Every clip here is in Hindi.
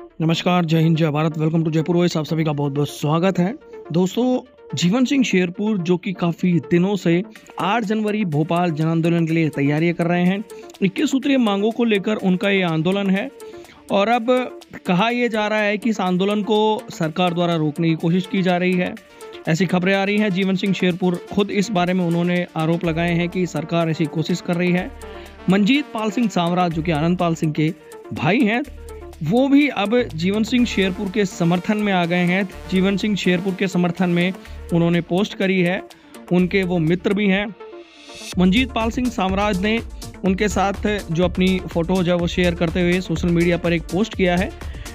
नमस्कार, जय हिंद, जय Bharat. Welcome to Jaipur voice आप सभी का बहुत बहुत स्वागत है। दोस्तों, जीवन सिंह शेरपुर, जो कि काफ़ी दिनों से 8 जनवरी भोपाल जन आंदोलन के लिए तैयारियाँ कर रहे हैं, इक्कीस सूत्रीय मांगों को लेकर उनका ये आंदोलन है। और अब कहा यह जा रहा है कि इस आंदोलन को सरकार द्वारा रोकने की कोशिश की जा रही है। ऐसी खबरें आ रही हैं। जीवन सिंह शेरपुर खुद इस बारे में उन्होंने आरोप लगाए हैं कि सरकार ऐसी कोशिश कर रही है। मंजीत पाल सिंह सामराज जो कि आनंद पाल सिंह के भाई हैं वो भी अब जीवन सिंह शेरपुर के समर्थन में आ गए हैं। जीवन सिंह शेरपुर के समर्थन में उन्होंने पोस्ट करी है। उनके वो मित्र भी हैं। मंजीत पाल सिंह सामराज ने उनके साथ जो अपनी फ़ोटोज है वो शेयर करते हुए सोशल मीडिया पर एक पोस्ट किया है,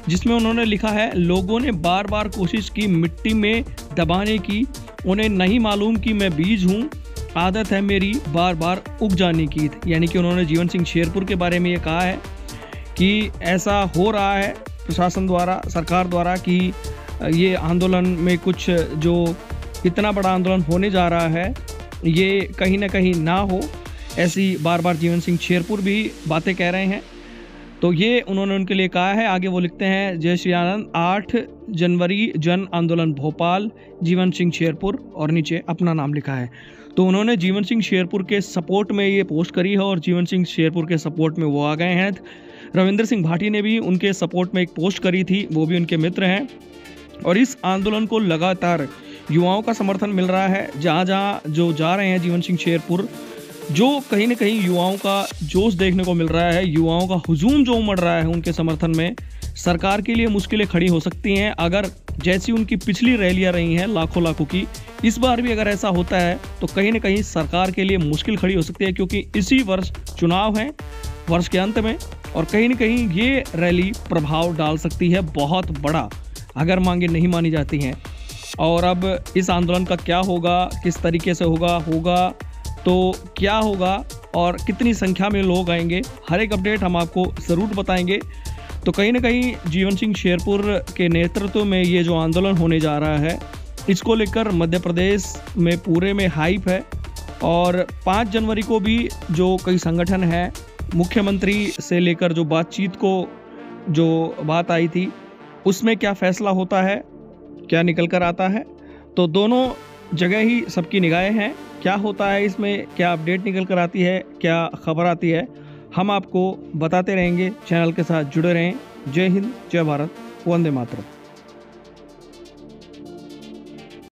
जिसमें उन्होंने लिखा है, लोगों ने बार बार कोशिश की मिट्टी में दबाने की। उन्हें नहीं मालूम कि मैं बीज हूँ। आदत है मेरी बार बार उग जाने की। यानी कि उन्होंने जीवन सिंह शेरपुर के बारे में ये कहा है। कि ऐसा हो रहा है प्रशासन द्वारा, सरकार द्वारा कि ये आंदोलन में कुछ जो इतना बड़ा आंदोलन होने जा रहा है, ये कहीं ना कहीं ना हो। ऐसी बार बार जीवन सिंह शेरपुर भी बातें कह रहे हैं। तो ये उन्होंने उनके लिए कहा है। आगे वो लिखते हैं, जय श्री आनंद, आठ जनवरी जन आंदोलन, भोपाल, जीवन सिंह शेरपुर, और नीचे अपना नाम लिखा है। तो उन्होंने जीवन सिंह शेरपुर के सपोर्ट में ये पोस्ट करी है और जीवन सिंह शेरपुर के सपोर्ट में वो आ गए हैं। रविंद्र सिंह भाटी ने भी उनके सपोर्ट में एक पोस्ट करी थी, वो भी उनके मित्र हैं। और इस आंदोलन को लगातार युवाओं का समर्थन मिल रहा है। जहाँ जहाँ जो जा रहे हैं जीवन सिंह शेरपुर जो कहीं ना कहीं युवाओं का जोश देखने को मिल रहा है, युवाओं का हुजूम जो उमड़ रहा है उनके समर्थन में, सरकार के लिए मुश्किलें खड़ी हो सकती हैं। अगर जैसी उनकी पिछली रैलियाँ रही हैं लाखों लाखों की, इस बार भी अगर ऐसा होता है तो कहीं ना कहीं सरकार के लिए मुश्किल खड़ी हो सकती है, क्योंकि इसी वर्ष चुनाव हैं, वर्ष के अंत में, और कहीं ना कहीं ये रैली प्रभाव डाल सकती है बहुत बड़ा, अगर मांगे नहीं मानी जाती हैं। और अब इस आंदोलन का क्या होगा, किस तरीके से होगा होगा तो क्या होगा और कितनी संख्या में लोग आएँगे? हर एक अपडेट हम आपको ज़रूर बताएँगे। तो कहीं ना कहीं जीवन सिंह शेरपुर के नेतृत्व में ये जो आंदोलन होने जा रहा है, इसको लेकर मध्य प्रदेश में पूरे में हाइप है। और पाँच जनवरी को भी जो कई संगठन हैं, मुख्यमंत्री से लेकर जो बातचीत को जो बात आई थी, उसमें क्या फैसला होता है, क्या निकल कर आता है तो दोनों जगह ही सबकी निगाहें हैं। क्या होता है इसमें? क्या अपडेट निकल कर आती है? क्या खबर आती है? हम आपको बताते रहेंगे चैनल के साथ जुड़े रहें। जय हिंद, जय भारत, वंदे मातरम।